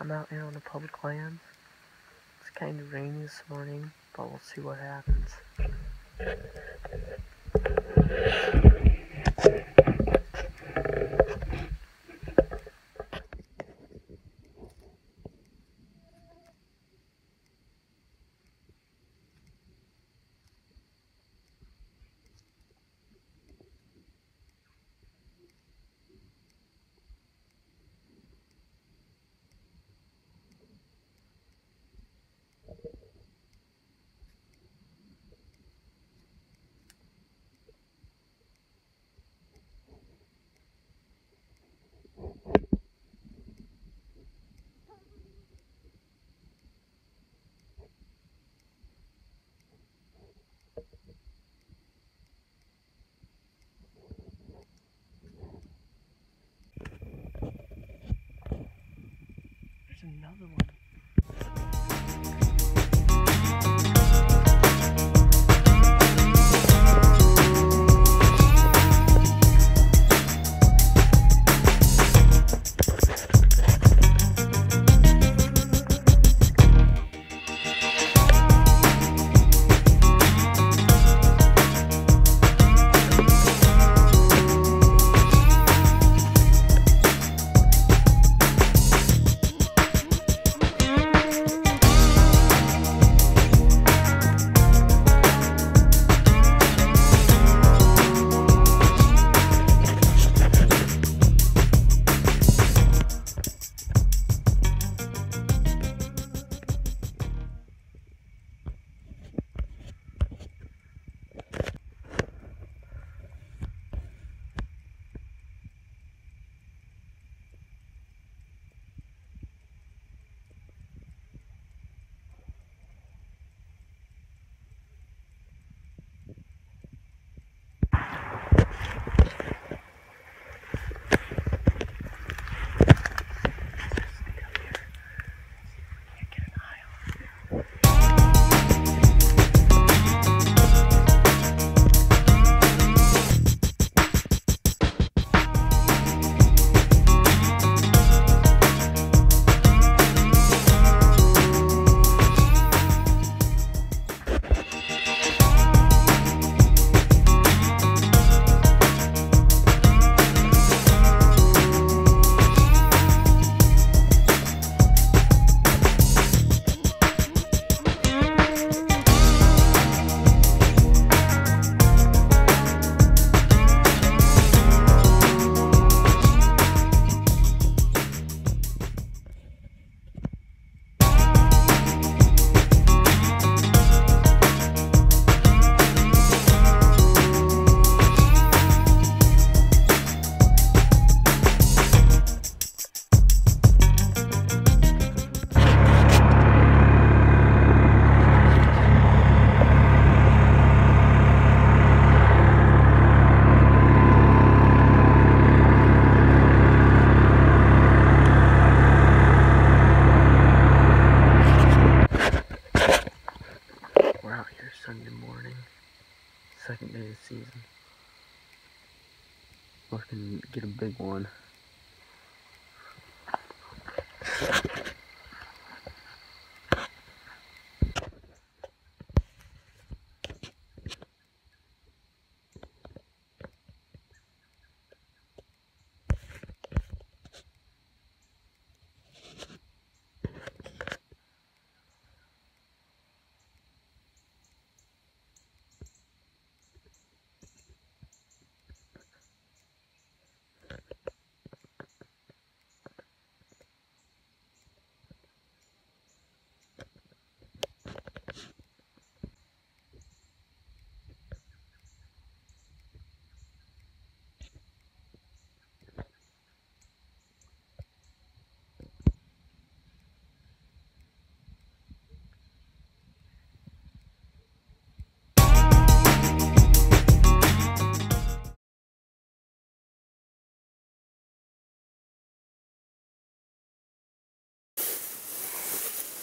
I'm out here on the public lands. It's kind of rainy this morning, but we'll see what happens.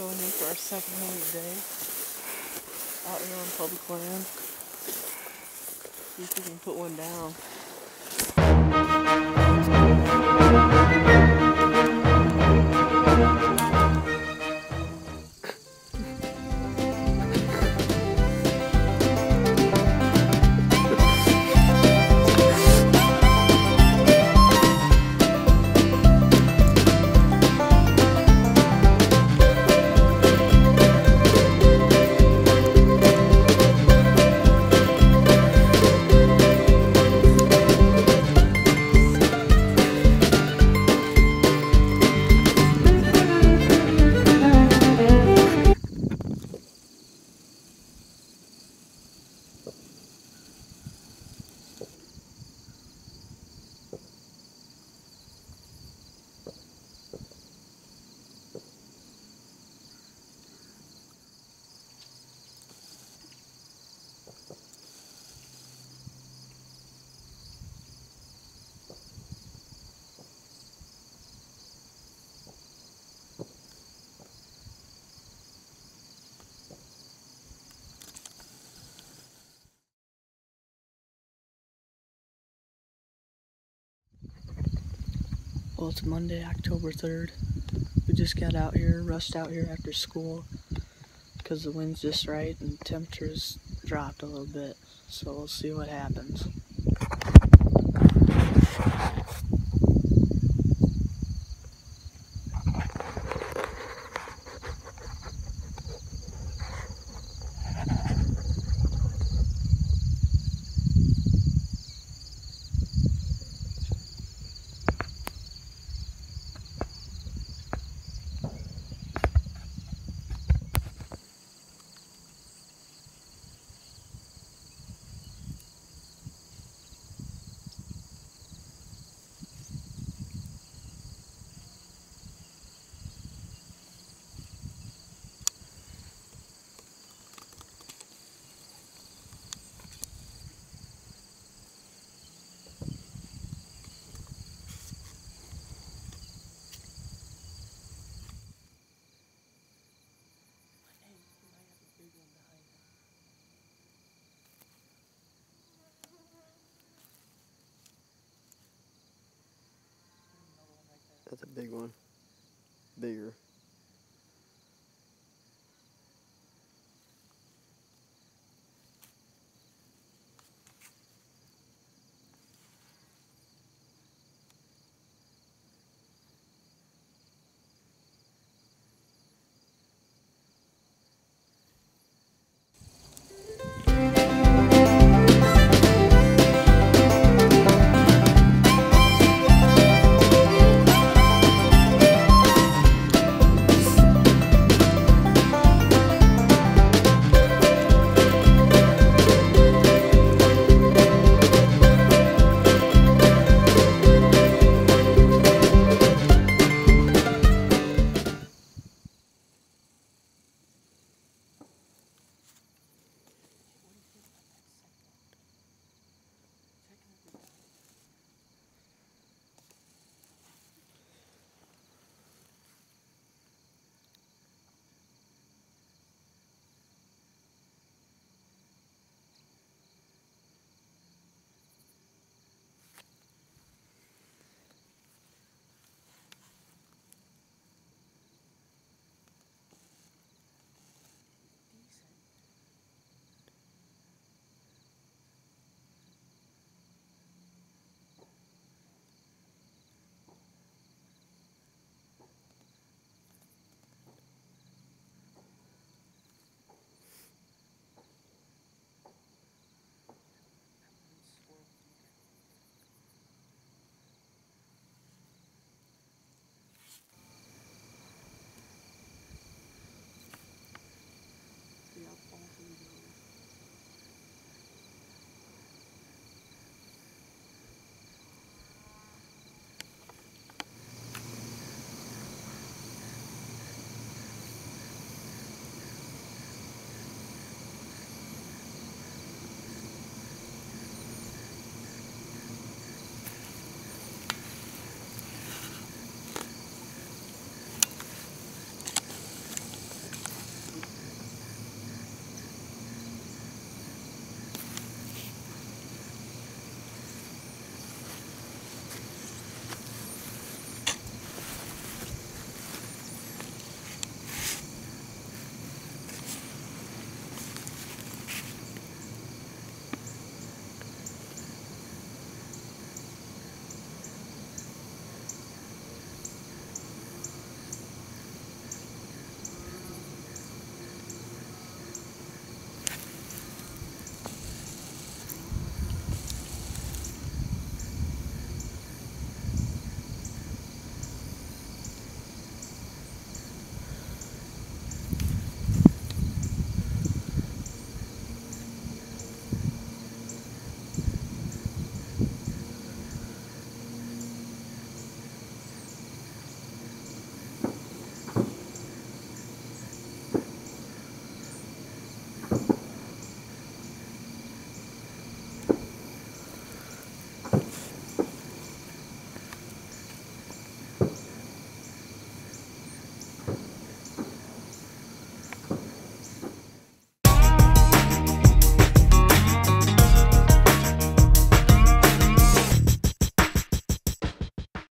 Going in for our second hunting day. Out here on public land. See if we can put one down. Well, it's Monday, October 3rd. We just got out here, rushed out here after school because the wind's just right and temperatures dropped a little bit. So we'll see what happens. Big one. Bigger.